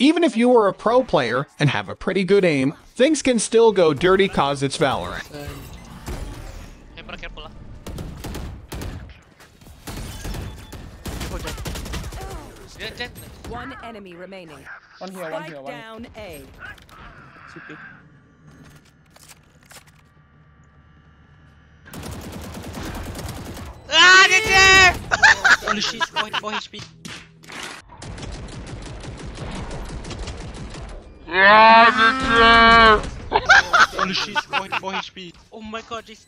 Even if you are a pro player and have a pretty good aim, things can still go dirty cause it's Valorant. Hyper careful lah. Jett, Jett. One enemy remaining. One here, one here, one. down A. CT. Ah, Jett, Jett! Holy shit, 4, 4 HP. Holy shit, 4, 4 HP. Oh my god, this